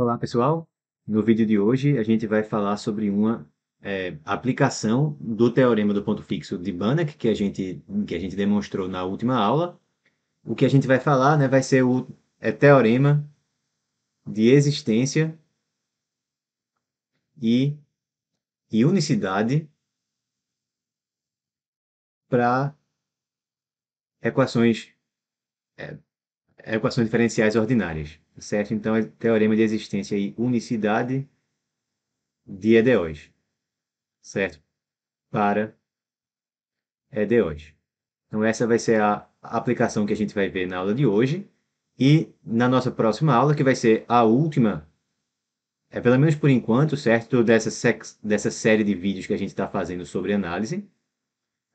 Olá pessoal, no vídeo de hoje a gente vai falar sobre uma é, aplicação do teorema do ponto fixo de Banach que a gente, que a gente demonstrou na última aula. O que a gente vai falar né, vai ser o é, teorema de existência e, e unicidade para equações, é, equações diferenciais ordinárias certo? Então, é teorema de existência e unicidade de EDOs, certo? Para EDOs. Então, essa vai ser a aplicação que a gente vai ver na aula de hoje. E na nossa próxima aula, que vai ser a última, é pelo menos por enquanto, certo? Dessa, dessa série de vídeos que a gente está fazendo sobre análise,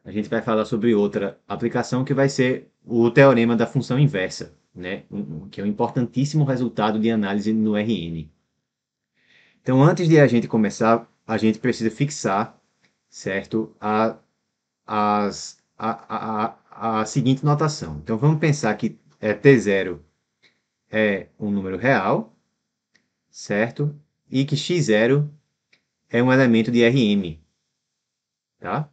a gente vai falar sobre outra aplicação que vai ser o teorema da função inversa né, que é um importantíssimo resultado de análise no RN. Então, antes de a gente começar, a gente precisa fixar, certo, a, as, a, a, a seguinte notação. Então, vamos pensar que é, T0 é um número real, certo? E que x0 é um elemento de RM, tá?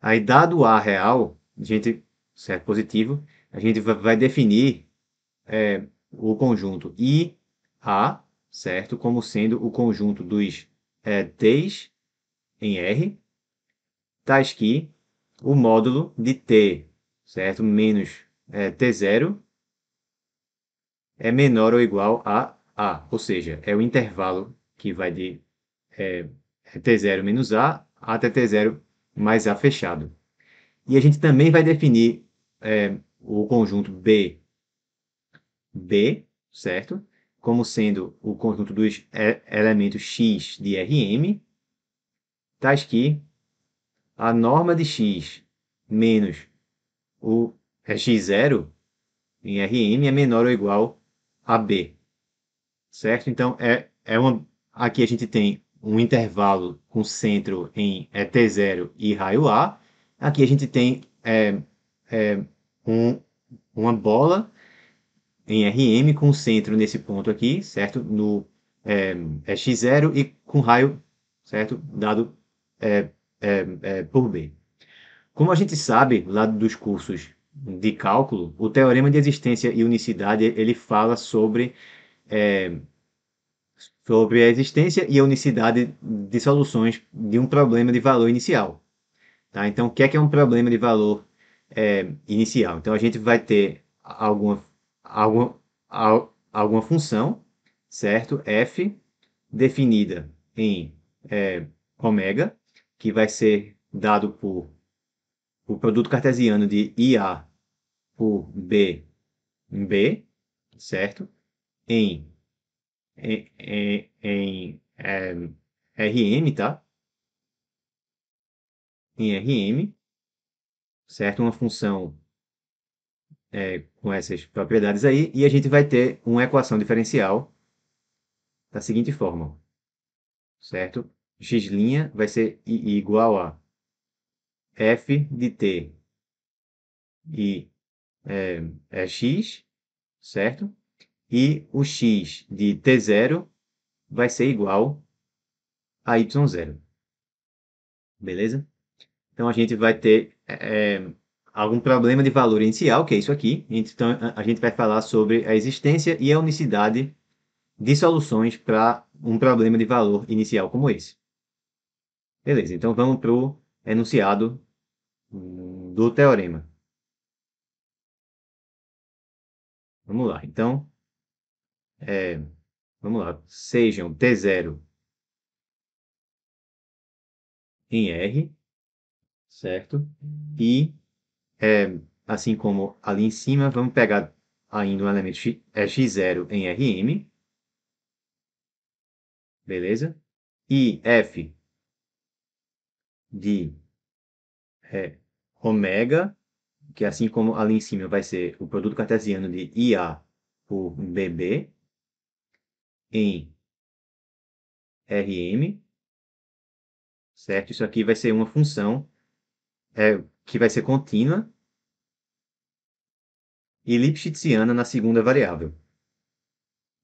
Aí, dado A real, a gente, certo, positivo, a gente vai definir é, o conjunto IA, certo? Como sendo o conjunto dos é, T's em R, tais que o módulo de T, certo? Menos é, T0 é menor ou igual a A, ou seja, é o intervalo que vai de é, T0 menos A até T0 mais A fechado. E a gente também vai definir é, o conjunto B B, certo? Como sendo o conjunto dos elementos x de Rm, tais que a norma de x menos o x0 em Rm é menor ou igual a B, certo? Então, é, é uma, aqui a gente tem um intervalo com centro em é, T0 e raio A. Aqui a gente tem é, é, um, uma bola em RM com centro nesse ponto aqui, certo? No é x0 e com raio, certo? Dado é, é, é, por B. Como a gente sabe lá dos cursos de cálculo, o teorema de existência e unicidade ele fala sobre é, sobre a existência e a unicidade de soluções de um problema de valor inicial. Tá? Então, o que é, que é um problema de valor é, inicial? Então, a gente vai ter alguma alguma, alguma função, certo? f definida em é, ômega, que vai ser dado por o produto cartesiano de IA por B B, certo? Em, em, em, em é, RM, tá? Em RM, certo? Uma função é, com essas propriedades aí, e a gente vai ter uma equação diferencial da seguinte forma, certo? x' vai ser igual a f de t e é, é x, certo? E o x de t0 vai ser igual a y0. Beleza? Então, a gente vai ter é, algum problema de valor inicial, que é isso aqui. Então, a gente vai falar sobre a existência e a unicidade de soluções para um problema de valor inicial como esse. Beleza, então vamos para o enunciado do teorema. Vamos lá, então, é, vamos lá, sejam T0 em R, certo? E é, assim como ali em cima, vamos pegar ainda um elemento x, é, x0 em Rm. Beleza? E f de é, ômega, que assim como ali em cima vai ser o produto cartesiano de IA por BB, em Rm, certo? Isso aqui vai ser uma função é, que vai ser contínua e Lipschitziana na segunda variável.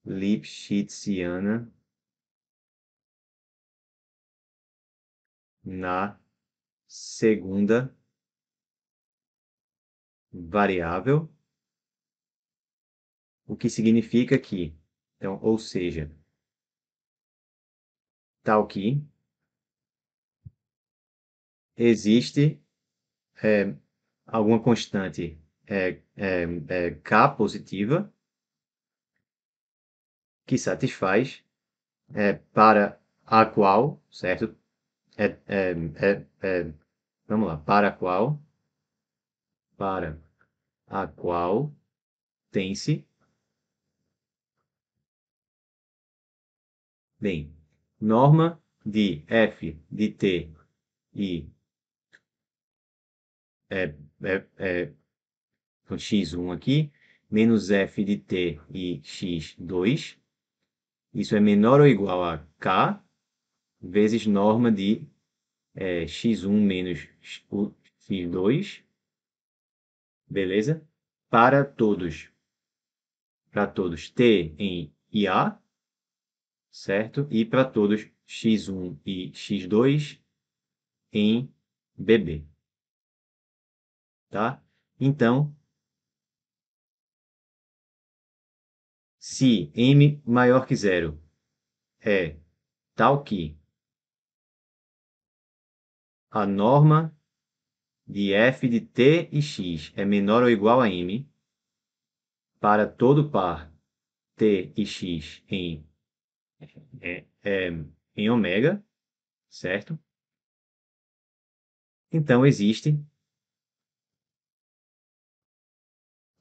Lipschitziana na segunda variável, o que significa que, então, ou seja, tal que existe é, alguma constante é, é, é, K positiva que satisfaz é, para a qual, certo? É, vamos lá, para a qual, para a qual tem-se, bem, norma de f de t e é, é, é, x1 aqui, menos f de t e x2, isso é menor ou igual a k vezes norma de é, x1 menos x2, beleza? Para todos, para todos t em IA, certo? E para todos x1 e x2 em BB, tá? Então, se m maior que zero é tal que a norma de f de t e x é menor ou igual a m para todo par t e x em, é, é, em ômega, certo? Então, existe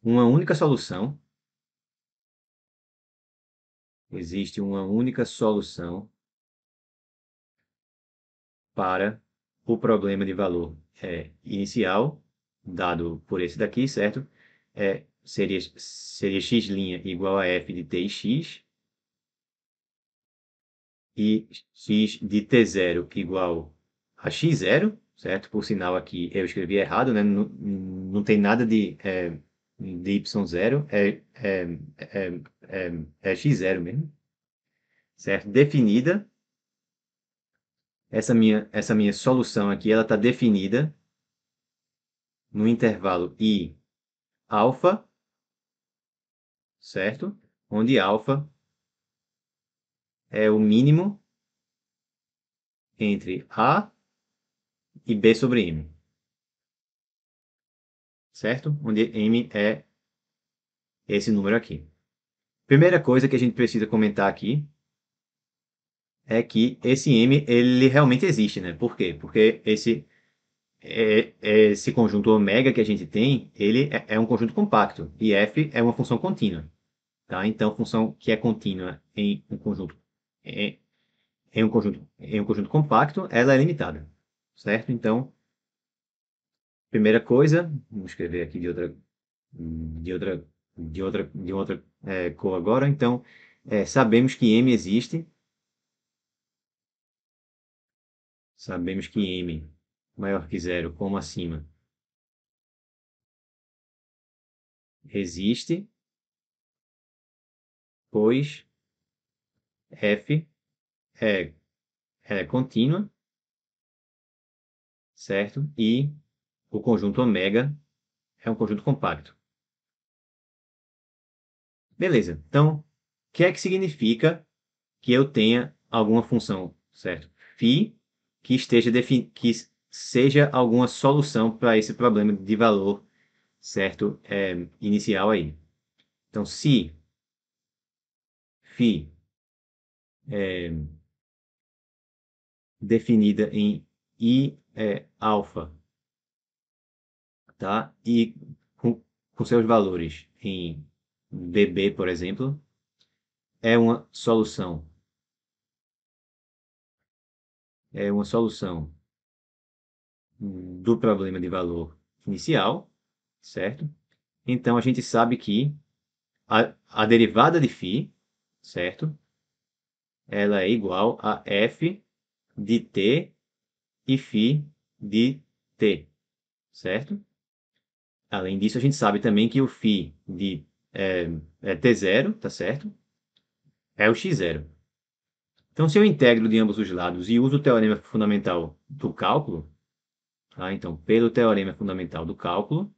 uma única solução, existe uma única solução para o problema de valor é, inicial, dado por esse daqui, certo? É, seria, seria x' igual a f de t e x, e x de t0 igual a x0, certo? Por sinal aqui eu escrevi errado, né? Não, não tem nada de, é, de y0, é, é, é, é, é x0 mesmo, certo? Definida essa minha, essa minha solução aqui, está definida no intervalo i alfa, certo? Onde alfa é o mínimo entre A e B sobre M. Certo? Onde M é esse número aqui. Primeira coisa que a gente precisa comentar aqui é que esse M ele realmente existe, né? Por quê? Porque esse é, é esse conjunto ômega que a gente tem, ele é, é, um conjunto compacto e f é uma função contínua, tá? Então, função que é contínua em um conjunto em, um conjunto em um conjunto compacto, ela é limitada, certo? Então, primeira coisa, vamos escrever aqui de outra de outra de outra de outra é, cor agora. Então, é, sabemos que m existe Sabemos que m maior que zero, como acima, existe, pois f é, é contínua, certo? E o conjunto ômega é um conjunto compacto. Beleza. Então, o que é que significa que eu tenha alguma função, certo? Φ que esteja que seja alguma solução para esse problema de valor certo é, inicial aí. Então, se φ é definida em i é, alfa, tá? E com, com seus valores em bb, por exemplo, é uma solução é uma solução do problema de valor inicial, certo? Então, a gente sabe que a, a derivada de φ, certo? Ela é igual a f de t e φ de t, certo? Além disso, a gente sabe também que o φ de é, é t0, tá certo? é o x0. Então, se eu integro de ambos os lados e uso o teorema fundamental do cálculo, tá? então, pelo teorema fundamental do cálculo,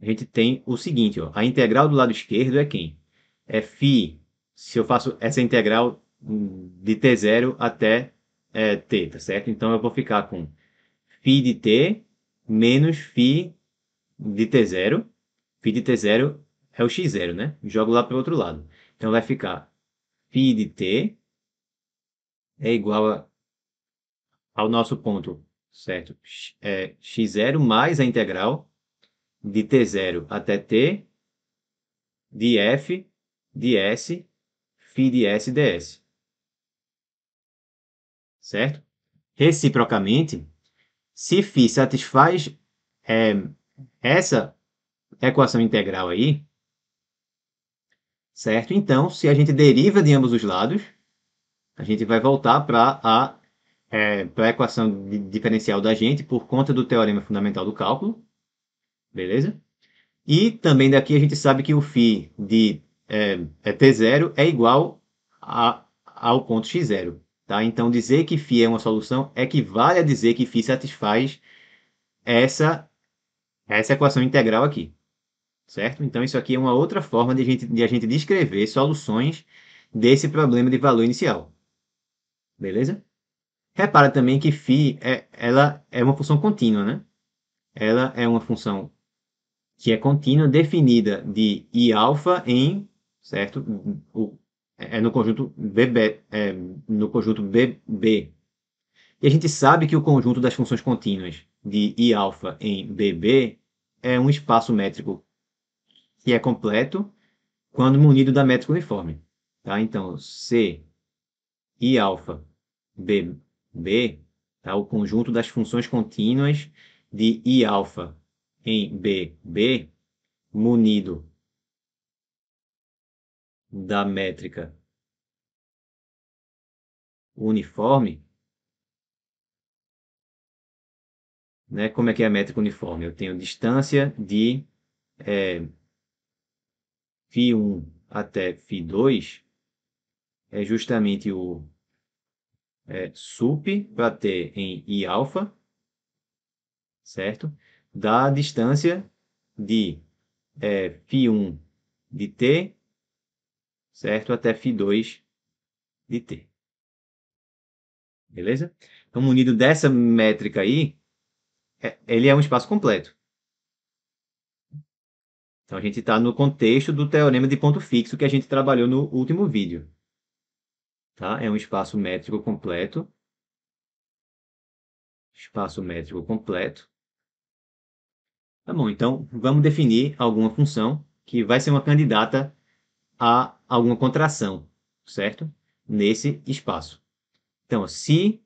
a gente tem o seguinte, ó, a integral do lado esquerdo é quem? É φ, se eu faço essa integral de t0 até é, t, tá certo? Então, eu vou ficar com φ de t menos φ de t0. φ de t0 é o x0, né? Jogo lá para o outro lado. Então, vai ficar φ de t é igual a, ao nosso ponto, certo? É x0 mais a integral de t0 até t de f de s φ de s ds. Certo? Reciprocamente, se φ satisfaz é, essa equação integral aí, certo? Então, se a gente deriva de ambos os lados, a gente vai voltar para a, é, a equação diferencial da gente por conta do teorema fundamental do cálculo, beleza? E também daqui a gente sabe que o φ de é, é t0 é igual a, ao ponto x0. Tá? Então, dizer que φ é uma solução equivale a dizer que φ satisfaz essa, essa equação integral aqui. Certo? Então, isso aqui é uma outra forma de a gente, de a gente descrever soluções desse problema de valor inicial. Beleza? Repara também que φ é, ela é uma função contínua, né? Ela é uma função que é contínua, definida de Iα em, certo? O, é no conjunto BB, é, no conjunto BB. E a gente sabe que o conjunto das funções contínuas de Iα em BB é um espaço métrico que é completo quando munido da métrica uniforme. Tá? Então, C e alfa B, B tá? o conjunto das funções contínuas de I alfa em B, B, munido da métrica uniforme, né? Como é que é a métrica uniforme? Eu tenho distância de é, φ1 até φ2 é justamente o é, sup para t em i alfa, certo? Da distância de é, φ1 de t, certo? Até φ2 de t. Beleza? Então, munido dessa métrica aí, é, ele é um espaço completo. Então, a gente está no contexto do teorema de ponto fixo que a gente trabalhou no último vídeo tá? É um espaço métrico completo. Espaço métrico completo. Tá bom, então vamos definir alguma função que vai ser uma candidata há alguma contração, certo? Nesse espaço. Então, se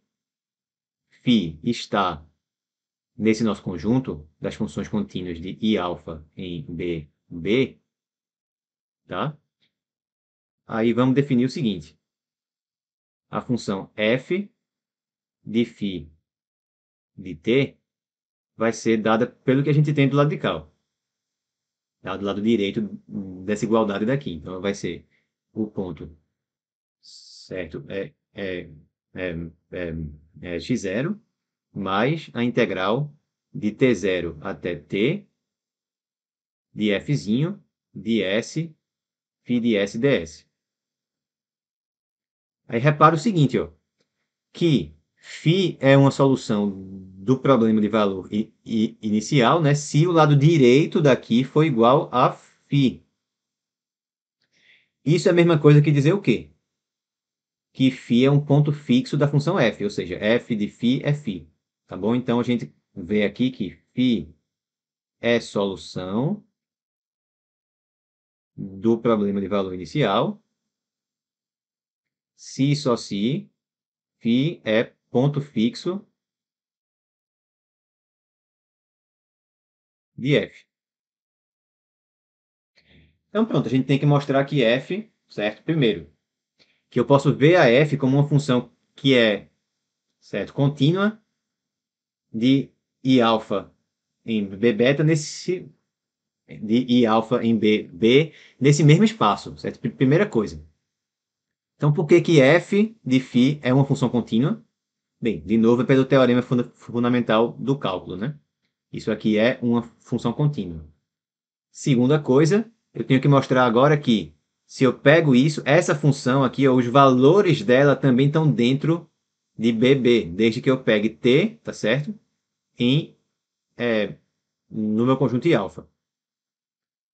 φ está nesse nosso conjunto das funções contínuas de I alfa em B, B, tá? Aí vamos definir o seguinte. A função f de φ de t vai ser dada pelo que a gente tem do lado de cá. Ó. Tá? Do lado direito dessa igualdade daqui. Então, vai ser o ponto certo é, é, é, é, é x0 mais a integral de t0 até t de f de s φ de s ds. Aí repara o seguinte, ó, que φ é uma solução do problema de valor inicial, né, se o lado direito daqui for igual a φ. Isso é a mesma coisa que dizer o quê? Que φ é um ponto fixo da função f, ou seja, f de φ é φ. Tá bom? Então, a gente vê aqui que φ é solução do problema de valor inicial se só se, φ é ponto fixo de f. Então, pronto, a gente tem que mostrar que f, certo? Primeiro, que eu posso ver a f como uma função que é, certo, contínua de i alfa em b beta nesse de i alfa em b, b nesse mesmo espaço, certo? Primeira coisa. Então, por que que f de φ é uma função contínua? Bem, de novo, é pelo teorema funda fundamental do cálculo, né? Isso aqui é uma função contínua. Segunda coisa, eu tenho que mostrar agora que se eu pego isso, essa função aqui, os valores dela também estão dentro de BB, desde que eu pegue t, tá certo? Em, é, no meu conjunto de alfa.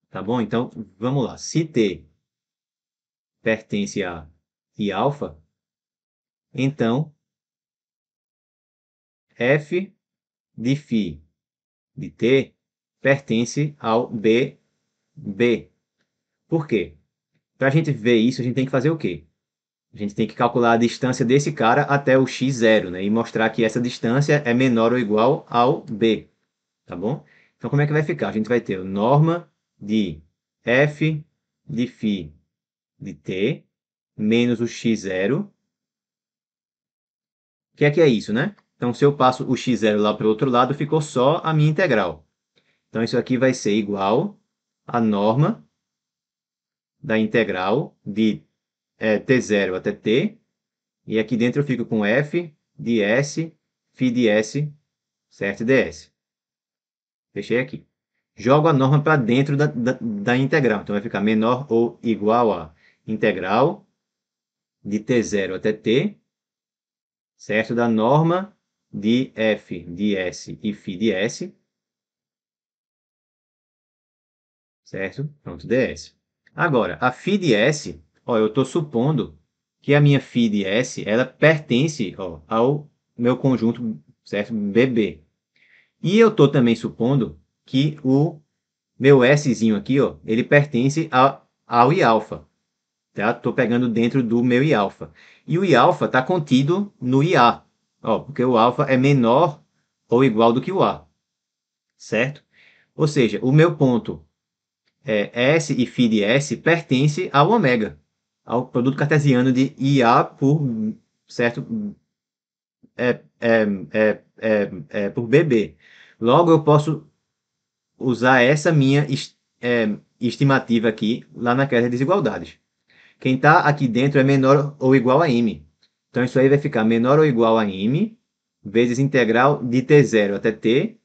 Tá bom? Então, vamos lá. Se t pertence a i alfa, então f de φ de t pertence ao b, b. Por quê? Para a gente ver isso, a gente tem que fazer o quê? A gente tem que calcular a distância desse cara até o x0, né? E mostrar que essa distância é menor ou igual ao b, tá bom? Então, como é que vai ficar? A gente vai ter norma de f de φ de t menos o x0. O que é que é isso, né? Então, se eu passo o x0 lá para o outro lado, ficou só a minha integral. Então, isso aqui vai ser igual à norma da integral de é, t0 até t. E aqui dentro eu fico com f de s, φ de s, certo? ds. Fechei aqui. Jogo a norma para dentro da, da, da integral. Então, vai ficar menor ou igual a integral de t0 até t, certo? Da norma de f de s e φ de s, certo? Pronto, ds. Agora, a φ de s, ó, eu estou supondo que a minha φ de s, ela pertence ó, ao meu conjunto, certo? BB. E eu estou também supondo que o meu Szinho aqui, ó, ele pertence ao, ao Ialfa. Tá? Estou pegando dentro do meu Ialfa. E o Ialfa está contido no IA, ó, porque o alfa é menor ou igual do que o A. Certo? Ou seja, o meu ponto é, S e φ de S pertence ao ômega, ao produto cartesiano de IA por, certo? É, é, é, é, é por BB. Logo, eu posso usar essa minha é, estimativa aqui lá naquelas desigualdades. Quem está aqui dentro é menor ou igual a m. Então, isso aí vai ficar menor ou igual a m vezes integral de t0 até t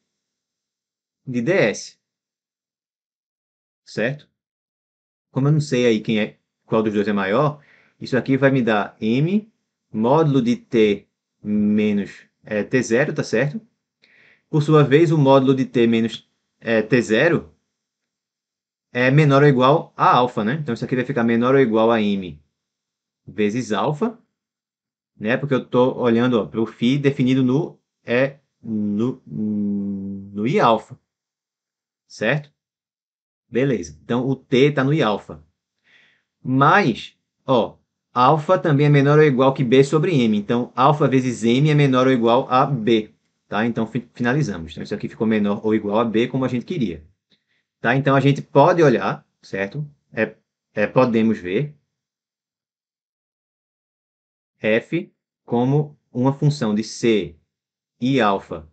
de ds. Certo? Como eu não sei aí quem é, qual dos dois é maior, isso aqui vai me dar m módulo de t menos é, t0, tá certo? Por sua vez, o módulo de t menos é, t0 é menor ou igual a alfa, né? Então, isso aqui vai ficar menor ou igual a m vezes alfa, né? Porque eu estou olhando para o φ definido no, é, no, no i alfa, certo? Beleza. Então, o t está no i alfa. Mas, ó, alfa também é menor ou igual que b sobre m. Então, alfa vezes m é menor ou igual a b. Tá? Então, finalizamos. Então, isso aqui ficou menor ou igual a B, como a gente queria. Tá? Então, a gente pode olhar, certo? É, é, podemos ver f como uma função de c e alfa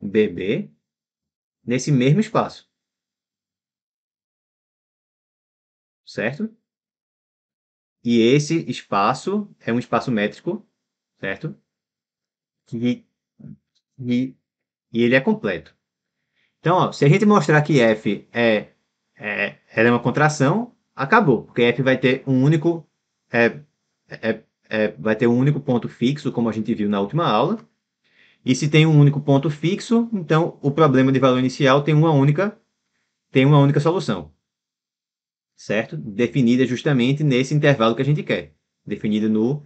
bb nesse mesmo espaço. Certo? E esse espaço é um espaço métrico, certo? Que e, e ele é completo. Então, ó, se a gente mostrar que f é, é, é uma contração, acabou, porque f vai ter um único é, é, é, vai ter um único ponto fixo, como a gente viu na última aula. E se tem um único ponto fixo, então o problema de valor inicial tem uma única tem uma única solução. Certo? Definida justamente nesse intervalo que a gente quer, definida no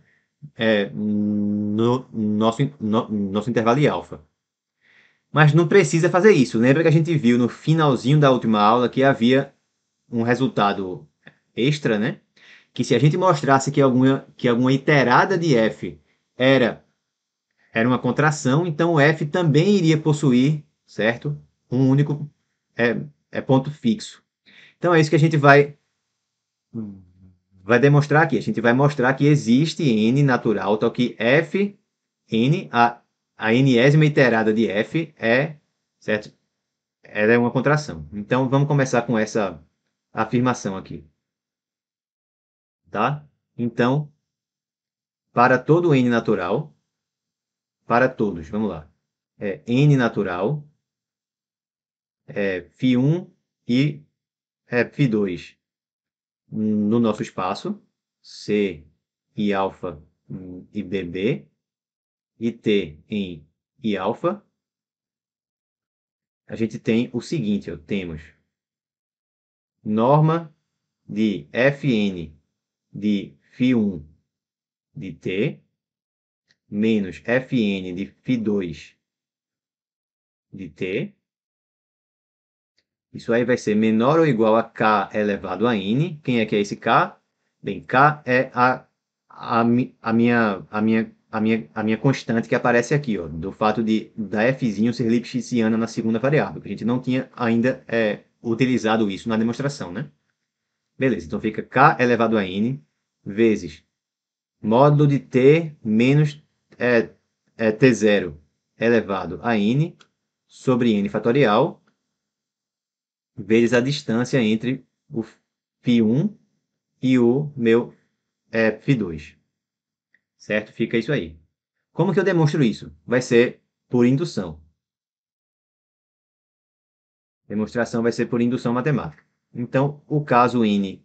é, no nosso, no, nosso intervalo de alfa. Mas não precisa fazer isso. Lembra que a gente viu no finalzinho da última aula que havia um resultado extra, né? Que se a gente mostrasse que alguma, que alguma iterada de f era, era uma contração, então f também iria possuir, certo? Um único é, é ponto fixo. Então é isso que a gente vai vai demonstrar aqui. A gente vai mostrar que existe n natural, tal que f, n, a, a enésima iterada de f é, certo? Ela é uma contração. Então, vamos começar com essa afirmação aqui. Tá? Então, para todo n natural, para todos, vamos lá, é n natural, é φ1 e é, φ2 no nosso espaço, C e alfa e BB, e T em I alfa, a gente tem o seguinte, ó, temos norma de Fn de φ1 de T menos Fn de φ2 de T. Isso aí vai ser menor ou igual a K elevado a N. Quem é que é esse K? Bem, K é a, a, a, minha, a, minha, a, minha, a minha constante que aparece aqui, ó, do fato de da Fzinho ser Lipschitziana na segunda variável, que a gente não tinha ainda é, utilizado isso na demonstração, né? Beleza, então fica K elevado a N vezes módulo de T menos é, é, T0 elevado a N sobre N fatorial vezes a distância entre o φ1 e o meu é, φ2. Certo? Fica isso aí. Como que eu demonstro isso? Vai ser por indução. Demonstração vai ser por indução matemática. Então, o caso n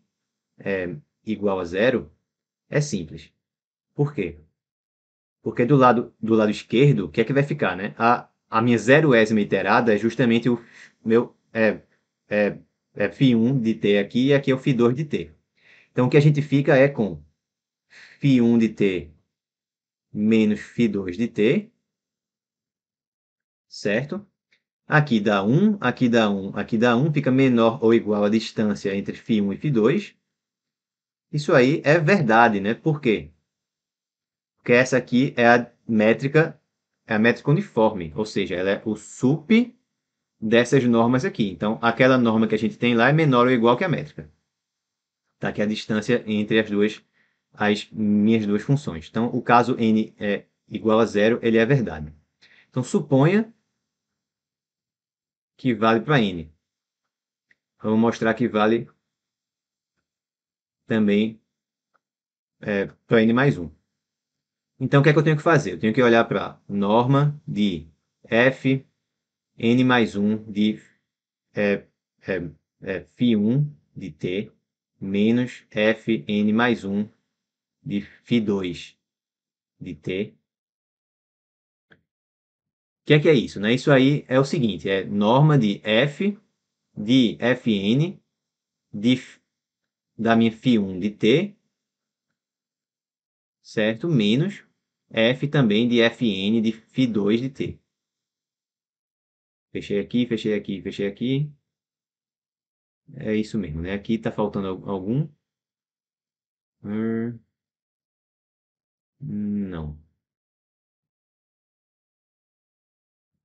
é igual a zero é simples. Por quê? Porque do lado, do lado esquerdo, o que é que vai ficar, né? A, a minha zeroésima iterada é justamente o meu é, é, é φ1 de t aqui e aqui é o φ2 de t. Então, o que a gente fica é com φ1 de t menos φ2 de t, certo? Aqui dá 1, aqui dá 1, aqui dá 1, fica menor ou igual a distância entre φ1 e φ2. Isso aí é verdade, né? Por quê? Porque essa aqui é a métrica, é a métrica uniforme, ou seja, ela é o sup dessas normas aqui. Então, aquela norma que a gente tem lá é menor ou igual que a métrica. Tá? Que é a distância entre as duas, as minhas duas funções. Então, o caso n é igual a zero, ele é verdade. Então, suponha que vale para n. Vamos mostrar que vale também é, para n mais 1. Então, o que é que eu tenho que fazer? Eu tenho que olhar para norma de f n mais 1 de é, é, é, φ1 de t menos f n mais 1 de φ2 de t. Que é que é isso? Né? Isso aí é o seguinte, é norma de f de fn de, da minha φ1 de t, certo? Menos f também de fn de φ2 de t. Fechei aqui, fechei aqui, fechei aqui. É isso mesmo, né? Aqui está faltando algum. Hum, não.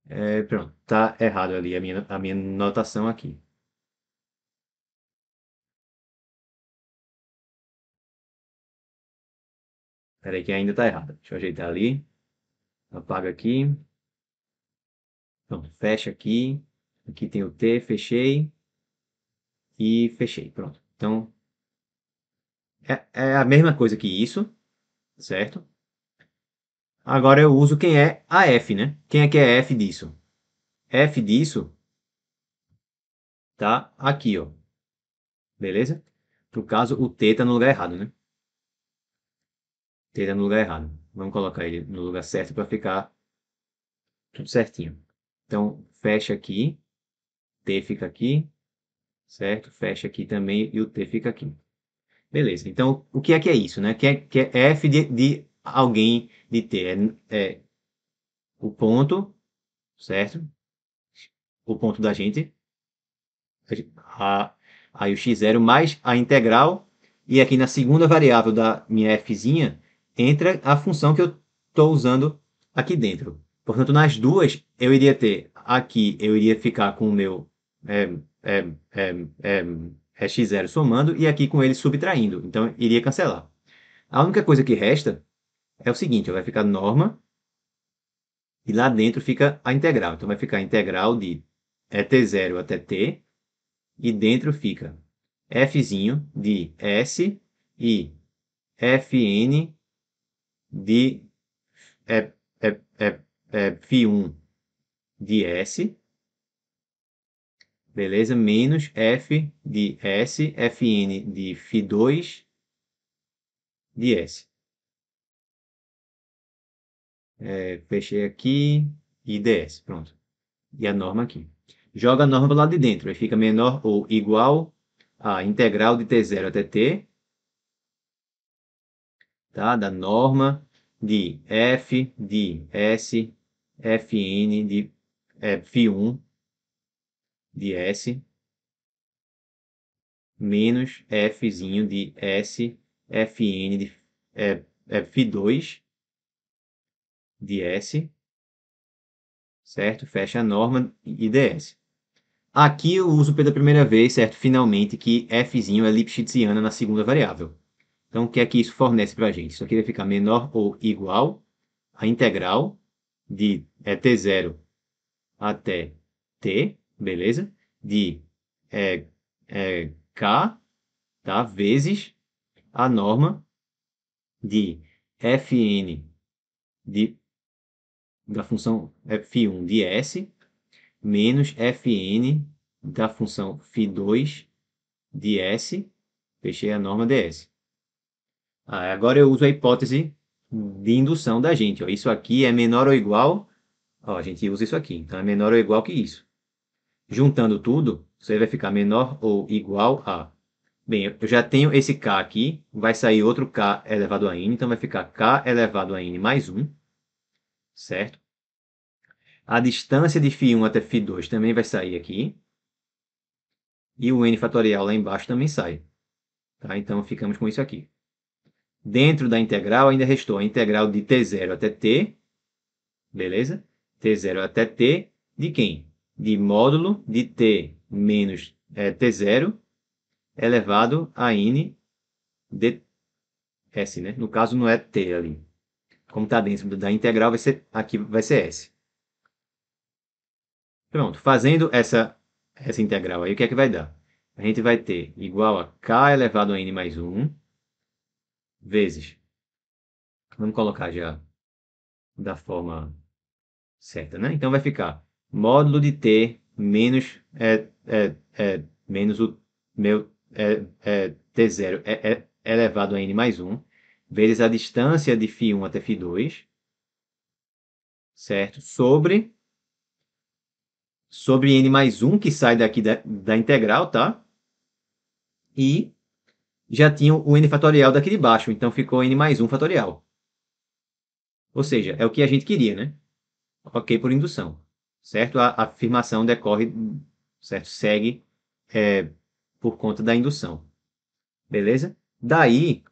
É, pronto, tá errado ali a minha, a minha notação aqui. Espera aí que ainda está errado. Deixa eu ajeitar ali. Apaga aqui. Pronto, fecha aqui. Aqui tem o T, fechei. E fechei, pronto. Então, é, é a mesma coisa que isso, certo? Agora eu uso quem é a F, né? Quem é que é F disso? F disso tá aqui, ó. Beleza? No caso, o T está no lugar errado, né? T está no lugar errado. Vamos colocar ele no lugar certo para ficar tudo certinho. Então, fecha aqui, T fica aqui, certo? Fecha aqui também e o T fica aqui. Beleza. Então, o que é que é isso, né? Que é, que é F de, de alguém de T? É, é o ponto, certo? O ponto da gente, a, aí o x0 mais a integral, e aqui na segunda variável da minha fzinha, entra a função que eu estou usando aqui dentro. Portanto, nas duas, eu iria ter aqui, eu iria ficar com o meu é, é, é, é, é x0 somando e aqui com ele subtraindo. Então, iria cancelar. A única coisa que resta é o seguinte, vai ficar norma e lá dentro fica a integral. Então, vai ficar a integral de é t0 até t e dentro fica f de s e Fn de é, é, é, é, φ1 de S, beleza? Menos F de S, Fn de φ2 de S. É, fechei aqui e ds, pronto. E a norma aqui. Joga a norma para o lado de dentro, aí fica menor ou igual a integral de t0 até t, tá? da norma de f de s, fn de é, φ1 de s, menos fzinho de s, fn de é, é, φ2 de S, certo? Fecha a norma IDS. Aqui eu uso pela primeira vez, certo? Finalmente, que fzinho é Lipschitziana na segunda variável. Então, o que é que isso fornece para a gente? Isso aqui vai ficar menor ou igual a integral de é, t0 até t, beleza? De é, é, k, tá? Vezes a norma de fn de da função φ1 de S menos Fn da função φ2 de S, fechei a norma ds. Ah, agora eu uso a hipótese de indução da gente. Ó. Isso aqui é menor ou igual, ó, a gente usa isso aqui, então é menor ou igual que isso. Juntando tudo, você vai ficar menor ou igual a... Bem, eu já tenho esse k aqui, vai sair outro k elevado a n, então vai ficar k elevado a n mais 1 certo? A distância de φ1 até φ2 também vai sair aqui. E o n fatorial lá embaixo também sai. Tá? Então, ficamos com isso aqui. Dentro da integral, ainda restou a integral de t0 até t, beleza? t0 até t de quem? De módulo de t menos é, t0 elevado a n de s, né? No caso, não é t ali como está dentro da integral, vai ser, aqui vai ser S. Pronto, fazendo essa, essa integral aí, o que é que vai dar? A gente vai ter igual a k elevado a n mais 1 vezes, vamos colocar já da forma certa, né? Então vai ficar módulo de t menos, é, é, é, menos o meu é, é, t0 é, é elevado a n mais 1 vezes a distância de φ1 até φ2, certo? Sobre, sobre n mais 1, que sai daqui da, da integral, tá? E já tinha o n fatorial daqui de baixo, então ficou n mais 1 fatorial. Ou seja, é o que a gente queria, né? Ok por indução, certo? A, afirmação decorre, certo? Segue é, por conta da indução. Beleza? Daí,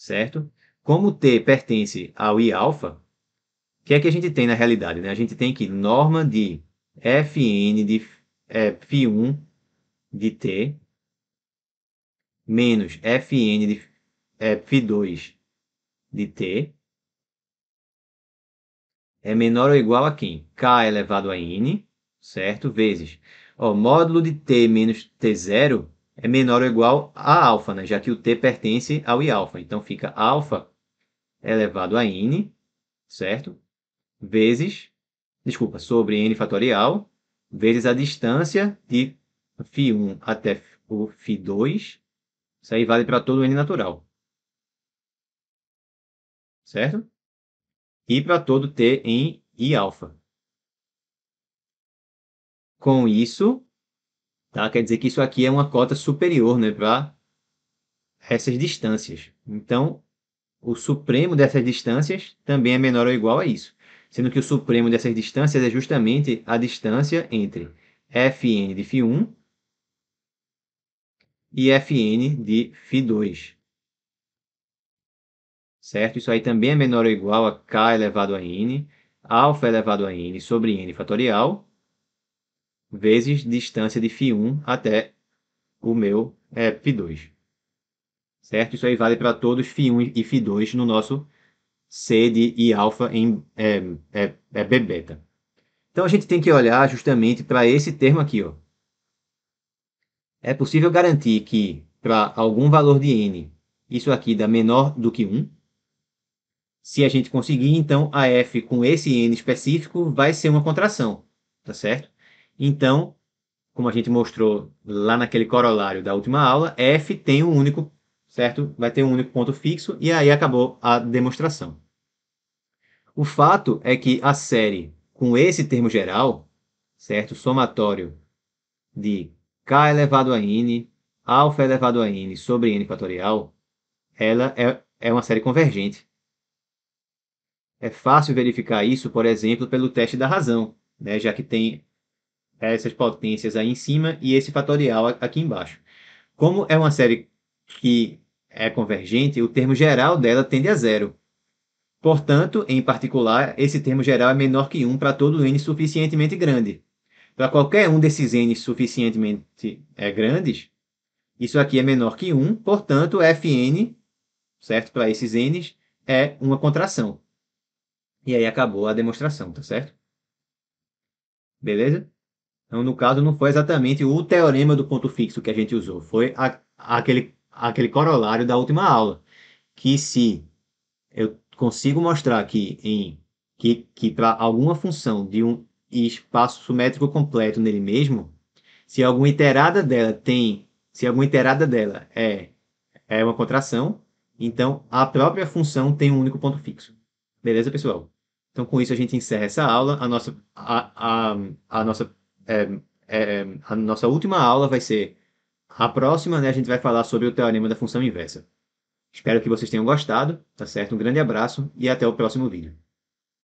certo? Como T pertence ao I-alfa, o que é que a gente tem na realidade? Né? A gente tem que norma de Fn de é, φ1 de T menos Fn de é, φ2 de T é menor ou igual a quem? K elevado a N, certo? Vezes, ó, módulo de T menos T0 é menor ou igual a alfa, né? já que o t pertence ao i-alfa. Então, fica alfa elevado a n, certo? Vezes, desculpa, sobre n fatorial, vezes a distância de φ1 até o φ2. Isso aí vale para todo n natural. Certo? E para todo t em i-alfa. Com isso, Tá? Quer dizer que isso aqui é uma cota superior né, para essas distâncias. Então, o supremo dessas distâncias também é menor ou igual a isso. Sendo que o supremo dessas distâncias é justamente a distância entre Fn de φ1 e Fn de φ2. Certo? Isso aí também é menor ou igual a k elevado a n, alfa elevado a n sobre n fatorial, vezes distância de φ1 até o meu é, φ2. Certo? Isso aí vale para todos φ1 e φ2 no nosso C de I alfa em é, é, é B beta. Então a gente tem que olhar justamente para esse termo aqui. Ó. É possível garantir que para algum valor de n, isso aqui dá menor do que 1. Se a gente conseguir, então, a f com esse n específico vai ser uma contração, tá certo? Então, como a gente mostrou lá naquele corolário da última aula, f tem um único, certo? Vai ter um único ponto fixo, e aí acabou a demonstração. O fato é que a série com esse termo geral, certo? Somatório de k elevado a n, alfa elevado a n sobre n fatorial, ela é, é uma série convergente. É fácil verificar isso, por exemplo, pelo teste da razão, né? já que tem essas potências aí em cima e esse fatorial aqui embaixo. Como é uma série que é convergente, o termo geral dela tende a zero. Portanto, em particular, esse termo geral é menor que 1 para todo n suficientemente grande. Para qualquer um desses n suficientemente é, grandes, isso aqui é menor que 1, portanto, Fn, certo? Para esses n's, é uma contração. E aí acabou a demonstração, tá certo? Beleza? Então, no caso, não foi exatamente o teorema do ponto fixo que a gente usou, foi a, aquele, aquele corolário da última aula, que se eu consigo mostrar aqui em que, que para alguma função de um espaço simétrico completo nele mesmo, se alguma iterada dela tem, se alguma iterada dela é, é uma contração, então a própria função tem um único ponto fixo. Beleza, pessoal? Então, com isso, a gente encerra essa aula. A nossa, a, a, a nossa, é, é, a nossa última aula vai ser a próxima, né? A gente vai falar sobre o teorema da função inversa. Espero que vocês tenham gostado, tá certo? Um grande abraço e até o próximo vídeo.